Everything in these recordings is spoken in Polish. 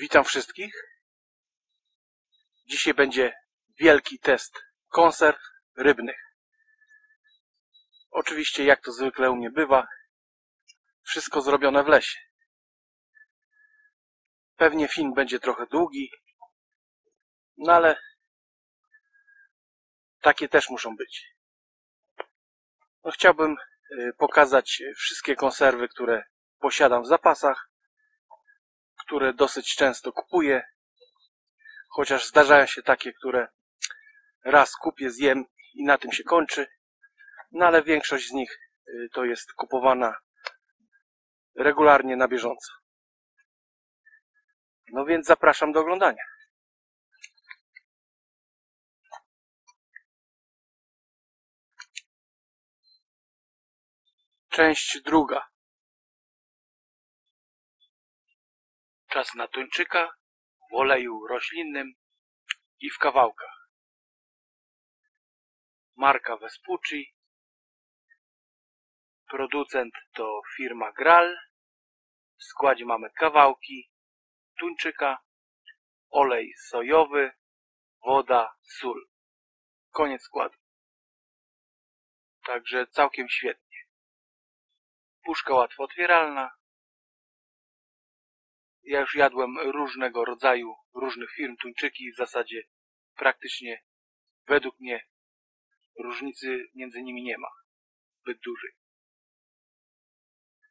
Witam wszystkich. Dzisiaj będzie wielki test konserw rybnych. Oczywiście, jak to zwykle u mnie bywa, wszystko zrobione w lesie. Pewnie film będzie trochę długi, no ale takie też muszą być. No, chciałbym y, pokazać wszystkie konserwy, które posiadam w zapasach które dosyć często kupuję, chociaż zdarzają się takie, które raz kupię, zjem i na tym się kończy, no ale większość z nich y, to jest kupowana regularnie na bieżąco. No więc zapraszam do oglądania. Część druga. Czas na tuńczyka w oleju roślinnym i w kawałkach. Marka Vespucci. Producent to firma Gral. W składzie mamy kawałki tuńczyka, olej sojowy, woda, sól. Koniec składu. Także całkiem świetnie. Puszka łatwo otwieralna, ja już jadłem różnego rodzaju, różnych firm tuńczyki. W zasadzie praktycznie według mnie różnicy między nimi nie ma zbyt dużej.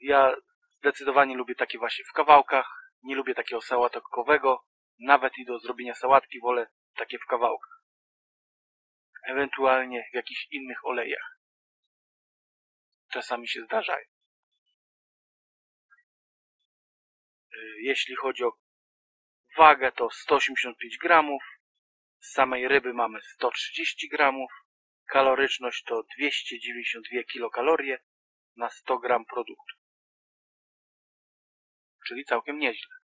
Ja zdecydowanie lubię takie właśnie w kawałkach. Nie lubię takiego sałatkowego. Nawet i do zrobienia sałatki wolę takie w kawałkach. Ewentualnie w jakichś innych olejach. Czasami się zdarzają. Jeśli chodzi o wagę, to 185 gramów. Z samej ryby mamy 130 gramów. Kaloryczność to 292 kilokalorie na 100 gram produktu. Czyli całkiem nieźle.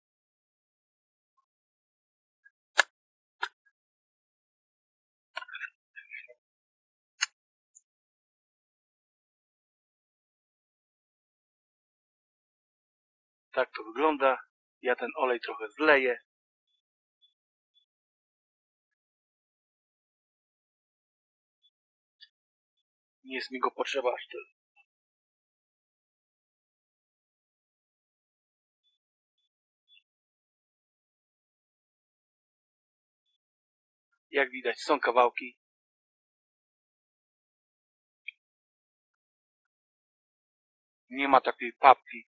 Tak to wygląda. Ja ten olej trochę zleję. Nie jest mi go potrzeba aż tyle. Jak widać są kawałki. Nie ma takiej papki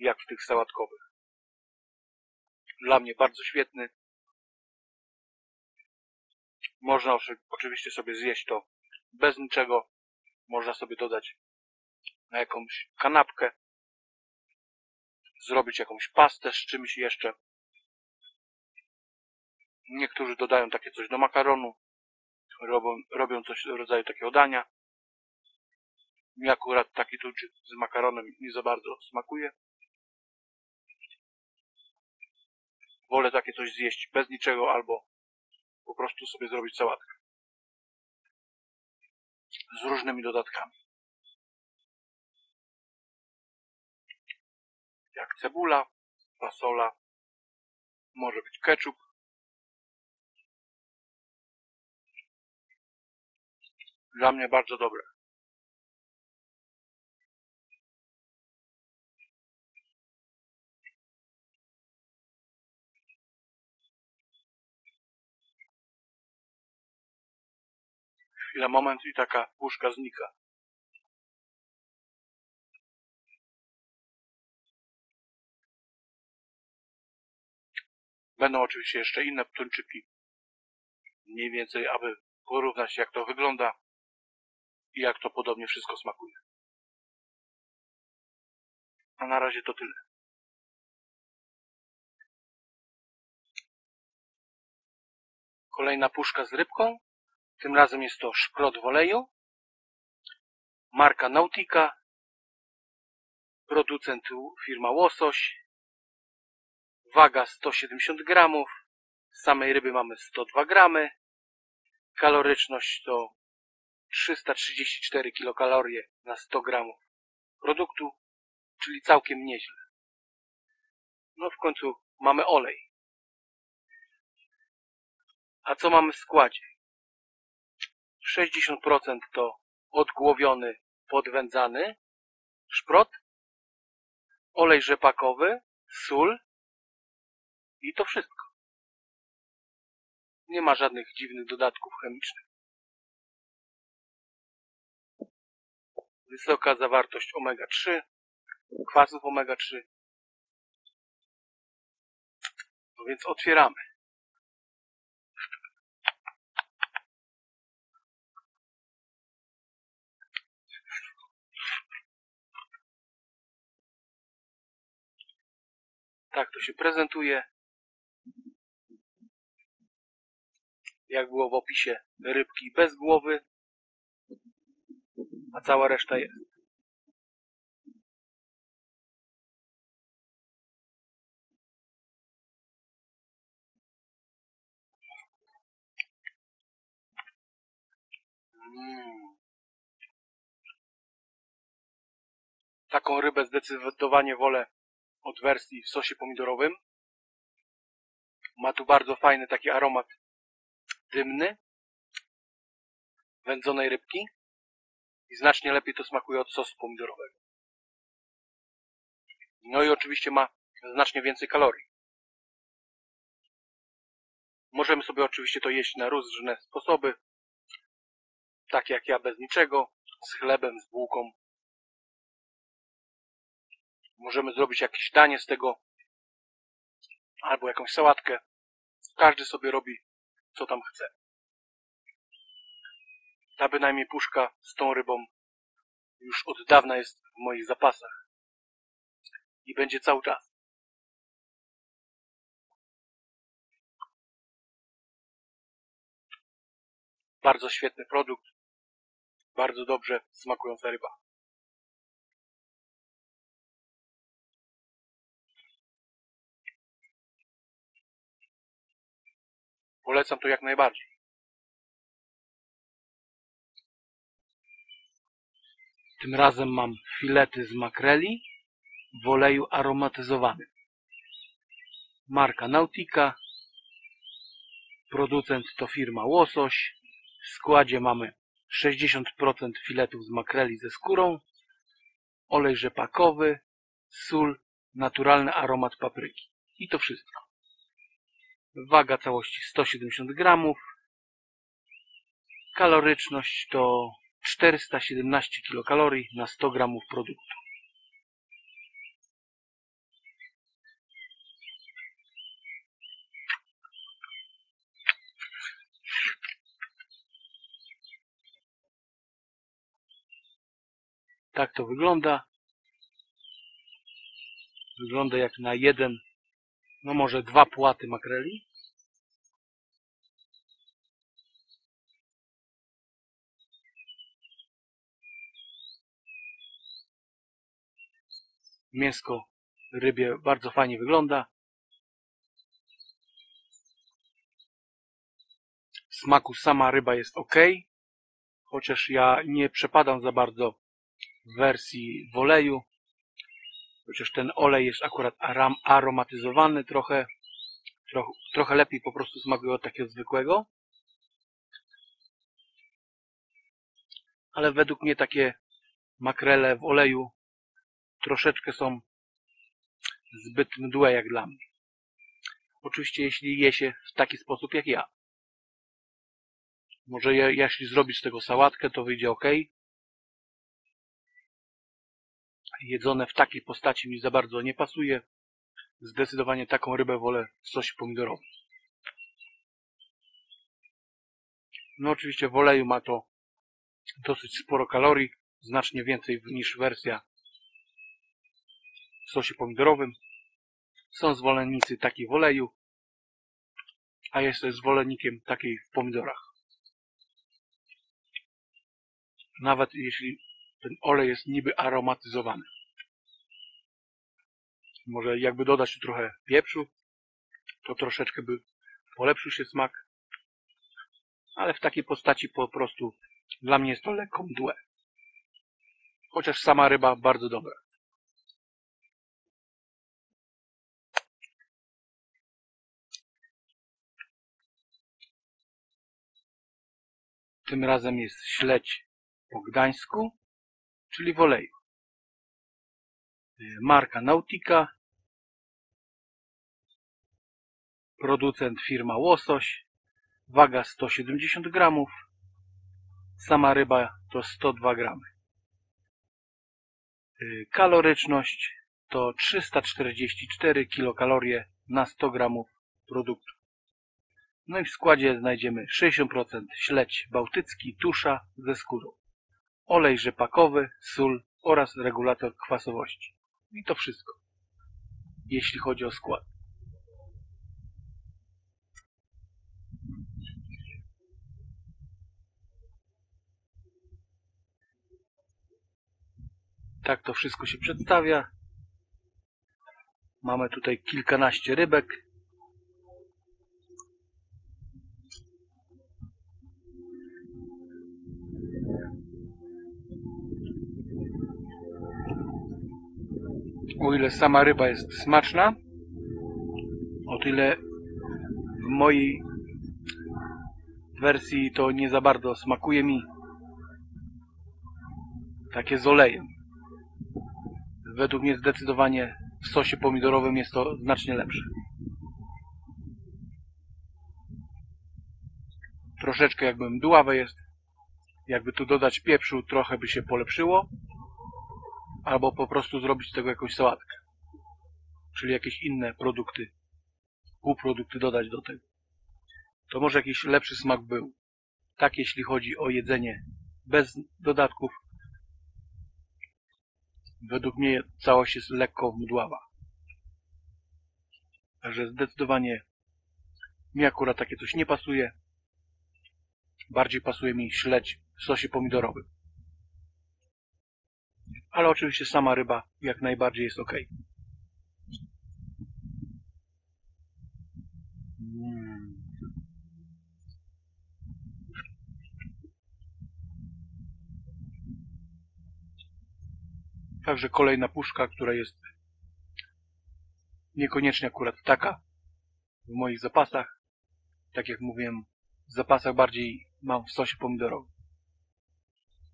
jak w tych sałatkowych. Dla mnie bardzo świetny. Można oczywiście sobie zjeść to bez niczego. Można sobie dodać na jakąś kanapkę. Zrobić jakąś pastę z czymś jeszcze. Niektórzy dodają takie coś do makaronu. Robią, robią coś rodzaju takiego dania. Mi akurat taki tuńczyk z makaronem nie za bardzo smakuje. Wolę takie coś zjeść bez niczego albo po prostu sobie zrobić sałatkę. Z różnymi dodatkami. Jak cebula, fasola, może być ketchup. Dla mnie bardzo dobre. Chwila, moment i taka puszka znika. Będą oczywiście jeszcze inne tuńczyki. Mniej więcej, aby porównać jak to wygląda i jak to podobnie wszystko smakuje. A na razie to tyle. Kolejna puszka z rybką. Tym razem jest to szprot w oleju. Marka Nautica. Producent firma Łosoś. Waga 170 gramów. Z samej ryby mamy 102 gramy. Kaloryczność to 334 kilokalorie na 100 gramów produktu, czyli całkiem nieźle. No w końcu mamy olej. A co mamy w składzie? 60% to odgłowiony, podwędzany szprot, olej rzepakowy, sól i to wszystko. Nie ma żadnych dziwnych dodatków chemicznych. Wysoka zawartość omega-3, kwasów omega-3. No więc otwieramy. Tak to się prezentuje. Jak było w opisie, rybki bez głowy, a cała reszta jest. Taką rybę zdecydowanie wolę od wersji w sosie pomidorowym. Ma tu bardzo fajny taki aromat dymny wędzonej rybki i znacznie lepiej to smakuje od sosu pomidorowego. No i oczywiście ma znacznie więcej kalorii. Możemy sobie oczywiście to jeść na różne sposoby, tak jak ja bez niczego, z chlebem, z bułką. Możemy zrobić jakieś danie z tego, albo jakąś sałatkę. Każdy sobie robi, co tam chce. Ta bynajmniej puszka z tą rybą już od dawna jest w moich zapasach. I będzie cały czas. Bardzo świetny produkt. Bardzo dobrze smakująca ryba. Polecam to jak najbardziej. Tym razem mam filety z makreli w oleju aromatyzowanym. Marka Nautica. Producent to firma Łosoś. W składzie mamy 60% filetów z makreli ze skórą, olej rzepakowy, sól, naturalny aromat papryki. I to wszystko. Waga całości 170 gramów. Kaloryczność to 417 kilokalorii na 100 gramów produktu. Tak to wygląda. Wygląda jak na jeden, no może dwa płaty makreli. Mięsko rybie bardzo fajnie wygląda. W smaku sama ryba jest ok, chociaż ja nie przepadam za bardzo w wersji w oleju, chociaż ten olej jest akurat aram, aromatyzowany trochę, trochę, trochę lepiej po prostu smakuje od takiego zwykłego. Ale według mnie takie makrele w oleju troszeczkę są zbyt mdłe jak dla mnie. Oczywiście jeśli je się w taki sposób jak ja. Może je, jeśli zrobić z tego sałatkę, to wyjdzie ok. Jedzone w takiej postaci mi za bardzo nie pasuje. Zdecydowanie taką rybę wolę w sosie pomidorowym. No oczywiście w oleju ma to dosyć sporo kalorii, znacznie więcej niż wersja w sosie pomidorowym. Są zwolennicy takiej w oleju, a jestem zwolennikiem takiej w pomidorach. Nawet jeśli ten olej jest niby aromatyzowany. Może jakby dodać trochę pieprzu, to troszeczkę by polepszył się smak. Ale w takiej postaci po prostu dla mnie jest to lekko mdłe. Chociaż sama ryba bardzo dobra. Tym razem jest śledź po gdańsku, czyli w oleju. Marka Nautica. Producent firma Łosoś. Waga 170 gramów. Sama ryba to 102 gramy. Y, Kaloryczność to 344 kilokalorie na 100 gramów produktu. No i w składzie znajdziemy 60% śledź bałtycki, tusza ze skórą, olej rzepakowy, sól oraz regulator kwasowości. I to wszystko, jeśli chodzi o skład. Tak to wszystko się przedstawia. Mamy tutaj kilkanaście rybek. O ile sama ryba jest smaczna, o tyle w mojej wersji to nie za bardzo smakuje mi takie z olejem. Według mnie zdecydowanie w sosie pomidorowym jest to znacznie lepsze. Troszeczkę jakby mdławe jest. Jakby tu dodać pieprzu, trochę by się polepszyło. Albo po prostu zrobić z tego jakąś sałatkę. Czyli jakieś inne produkty, półprodukty dodać do tego. To może jakiś lepszy smak był. Tak jeśli chodzi o jedzenie bez dodatków, Według mnie całość jest lekko mdława. Także zdecydowanie mi akurat takie coś nie pasuje. Bardziej pasuje mi śledź w sosie pomidorowym. Ale oczywiście sama ryba jak najbardziej jest ok. Mm. Także kolejna puszka, która jest niekoniecznie akurat taka w moich zapasach. Tak jak mówiłem, w zapasach bardziej mam w sosie pomidorowym.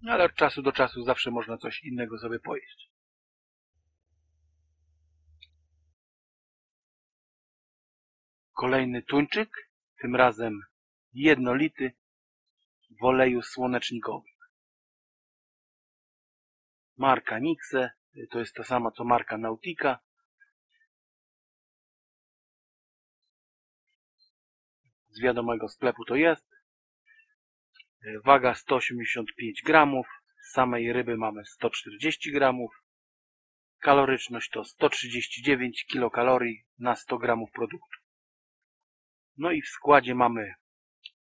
Ale od czasu do czasu zawsze można coś innego sobie pojeść. Kolejny tuńczyk, tym razem jednolity w oleju słonecznikowym. Marka Nixe, to jest ta sama co marka Nautica. Z wiadomego sklepu to jest. Waga 185 gramów. Samej ryby mamy 140 gramów. Kaloryczność to 139 kilokalorii na 100 gramów produktu. No i w składzie mamy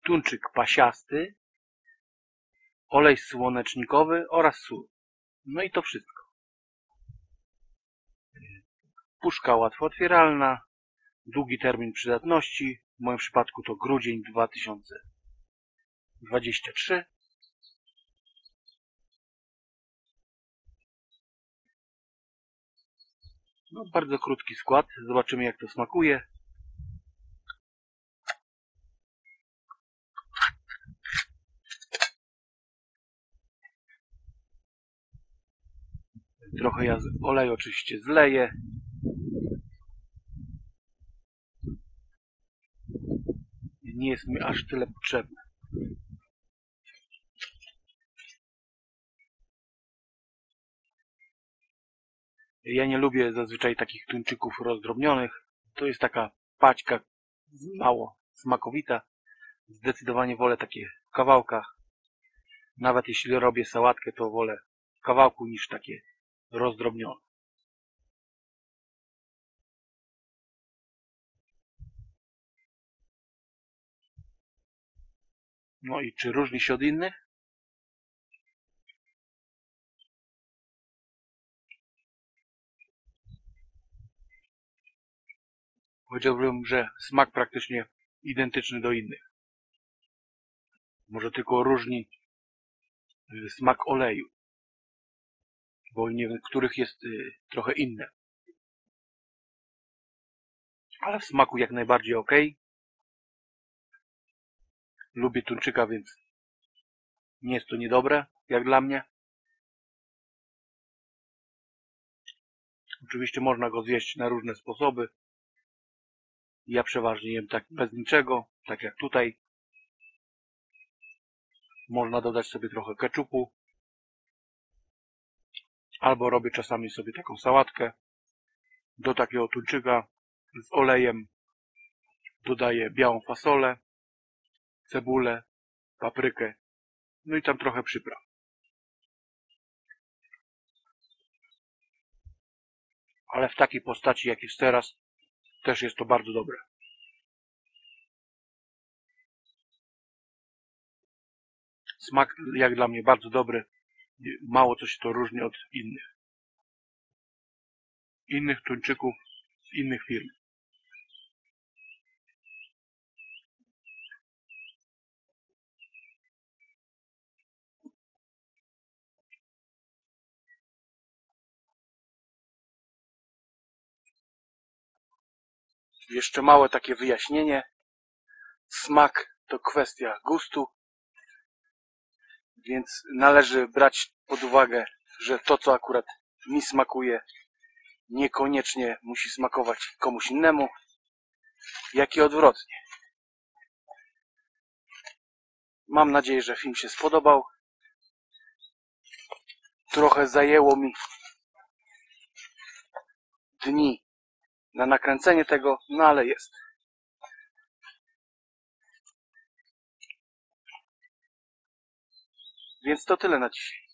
tuńczyk pasiasty, olej słonecznikowy oraz sól. No i to wszystko. Puszka łatwo otwieralna, długi termin przydatności, w moim przypadku to grudzień 2023. No, bardzo krótki skład. Zobaczymy jak to smakuje. Trochę ja olej oczywiście zleję. Nie jest mi aż tyle potrzebne. Ja nie lubię zazwyczaj takich tuńczyków rozdrobnionych. To jest taka paćka mało smakowita. Zdecydowanie wolę takie w kawałkach. Nawet jeśli robię sałatkę, to wolę w kawałku niż takie rozdrobnione. No i czy różni się od innych? Powiedziałbym, że smak praktycznie identyczny do innych. Może tylko różni y, smak oleju bo niektórych jest y, trochę inne. Ale w smaku jak najbardziej ok. Lubię tuńczyka, więc Nie jest to niedobre, jak dla mnie. Oczywiście można go zjeść na różne sposoby. Ja przeważnie jem tak bez niczego, tak jak tutaj. Można dodać sobie trochę keczupu. Albo robię czasami sobie taką sałatkę. Do takiego tuńczyka z olejem dodaję białą fasolę, cebulę, paprykę, no i tam trochę przypraw. Ale w takiej postaci jak jest teraz też jest to bardzo dobre. Smak jak dla mnie bardzo dobry. Mało co się to różni od innych. Innych tuńczyków z innych firm. Jeszcze małe takie wyjaśnienie. Smak to kwestia gustu, więc należy brać pod uwagę, że to, co akurat mi smakuje, niekoniecznie musi smakować komuś innemu, jak i odwrotnie. Mam nadzieję, że film się spodobał. Trochę zajęło mi dni na nakręcenie tego, no ale jest. Więc to tyle na dzisiaj.